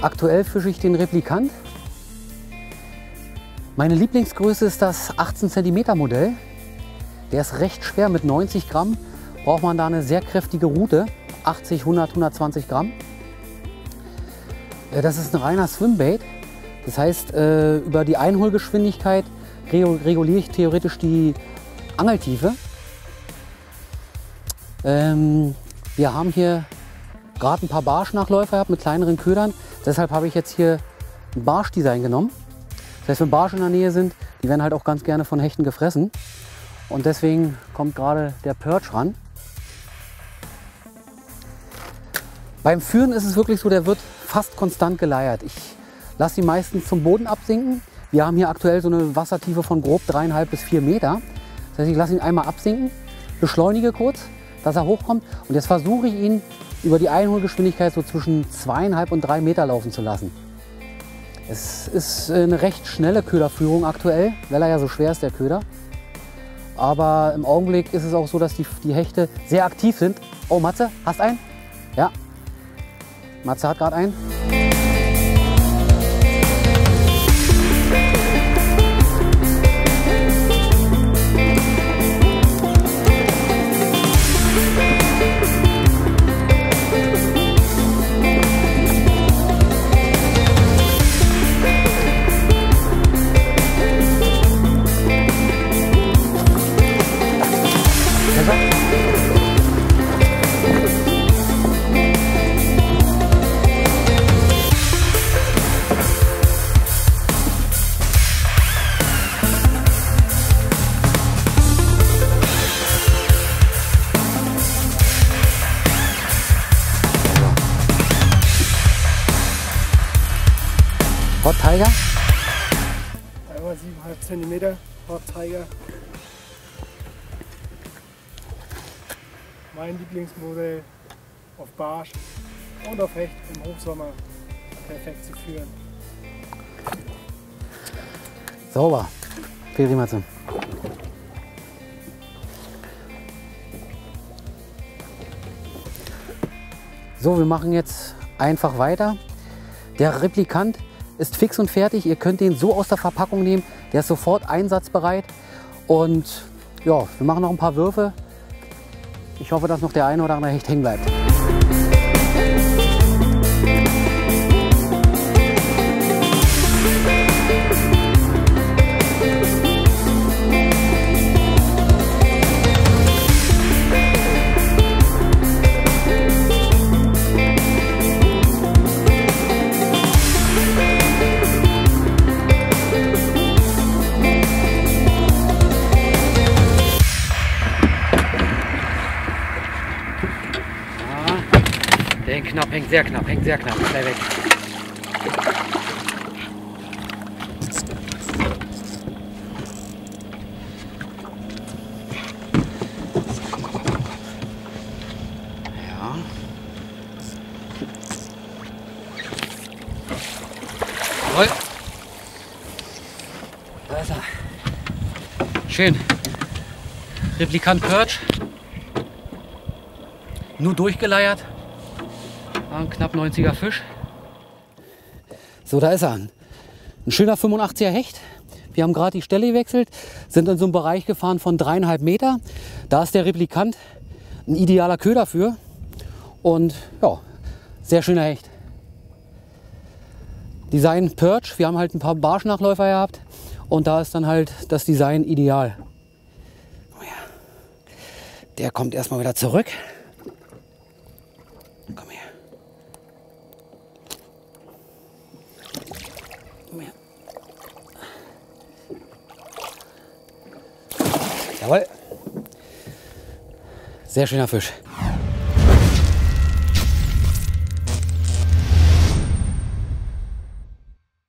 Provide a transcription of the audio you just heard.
Aktuell fische ich den Replikant. Meine Lieblingsgröße ist das 18 cm Modell. Der ist recht schwer mit 90 Gramm. Braucht man da eine sehr kräftige Route. 80, 100, 120 Gramm. Äh, das ist ein reiner Swimbait. Das heißt, äh, über die Einholgeschwindigkeit reguliere ich theoretisch die Angeltiefe. Ähm, wir haben hier gerade ein paar Barschnachläufer mit kleineren Ködern. Deshalb habe ich jetzt hier ein Barschdesign genommen. Das heißt, wenn Barsche in der Nähe sind, die werden halt auch ganz gerne von Hechten gefressen. Und deswegen kommt gerade der Perch ran. Beim Führen ist es wirklich so, der wird fast konstant geleiert. Ich lasse die meistens zum Boden absinken. Wir haben hier aktuell so eine Wassertiefe von grob dreieinhalb bis vier Meter. Das heißt, ich lasse ihn einmal absinken, beschleunige kurz, dass er hochkommt. Und jetzt versuche ich ihn über die Einholgeschwindigkeit so zwischen zweieinhalb und drei Meter laufen zu lassen. Es ist eine recht schnelle Köderführung aktuell, weil er ja so schwer ist, der Köder. Aber im Augenblick ist es auch so, dass die, die Hechte sehr aktiv sind. Oh, Matze, hast einen? Ja. Matze hat gerade einen. Hot Tiger? Einmal 7,5 cm Hot Tiger. Mein Lieblingsmodell auf Barsch und auf Hecht im Hochsommer perfekt zu führen. Sauber. Viel Matze. So, wir machen jetzt einfach weiter. Der Replikant ist fix und fertig. Ihr könnt den so aus der Verpackung nehmen. Der ist sofort einsatzbereit. Und ja, wir machen noch ein paar Würfe. Ich hoffe, dass noch der eine oder andere Hecht hängen bleibt. Der hängt knapp, hängt sehr knapp, hängt sehr knapp. Schnell weg. Ja. Jawohl. Da ist er. Schön. Replikant Perch. Nur durchgeleiert. Ein knapp 90er Fisch. So, da ist er. Ein schöner 85er Hecht. Wir haben gerade die Stelle gewechselt, sind in so einem Bereich gefahren von dreieinhalb Meter. Da ist der Replikant ein idealer Köder für. Und ja, sehr schöner Hecht. Design Perch. Wir haben halt ein paar Barschnachläufer gehabt. Und da ist dann halt das Design ideal. Oh ja. Der kommt erstmal wieder zurück. Komm her. Komm her. Jawohl. Sehr schöner Fisch.